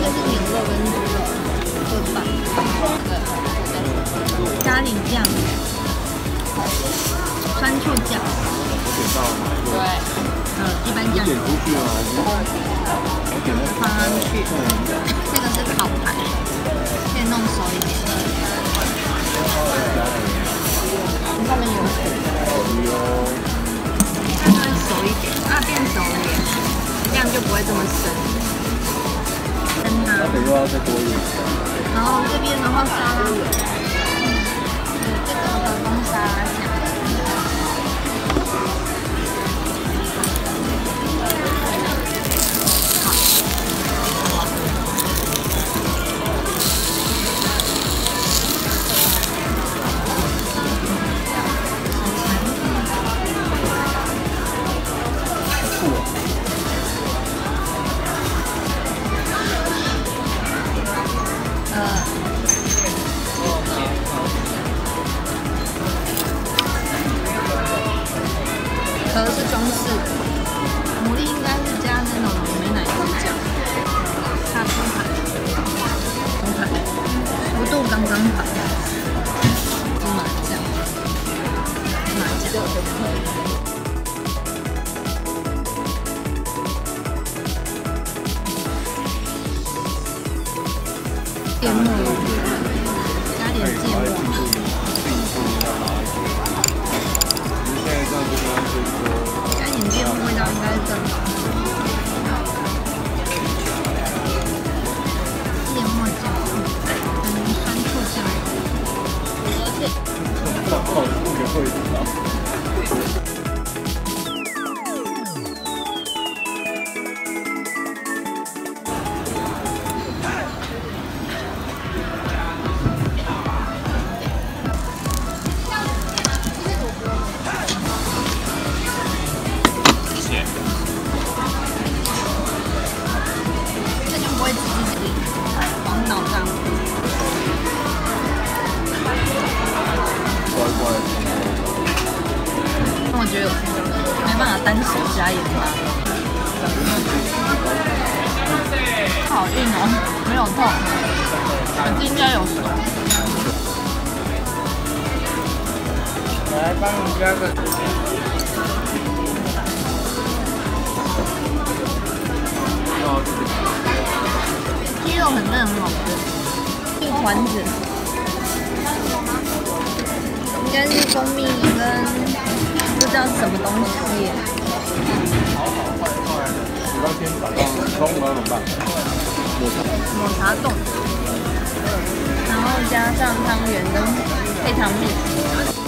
个是牛肉跟猪肉炖饭，咖喱酱，酸醋酱，对，呃，一般酱。点出去吗？放上去。这个是烤盘，以弄熟一点。上面有水，好油。让它熟一点，那变熟一耶，这样就不会这么深。蒸它。等于要再多一点。然后这边的话沙拉，壳是装饰，牡蛎应该是加那种美奶滋酱，它猪排，猪排，幅度刚刚好，芝麻酱，芝麻酱，芥末，加点芥末。好，不给会加盐巴。好硬哦，没有痛，可是应该有熟。来帮你加个。鸡肉很嫩，很好吃。一团子，应该是蜂蜜跟不知道什么东西。洗到天早上，中午怎么办？抹茶冻，然后加上汤圆跟配糖蜜。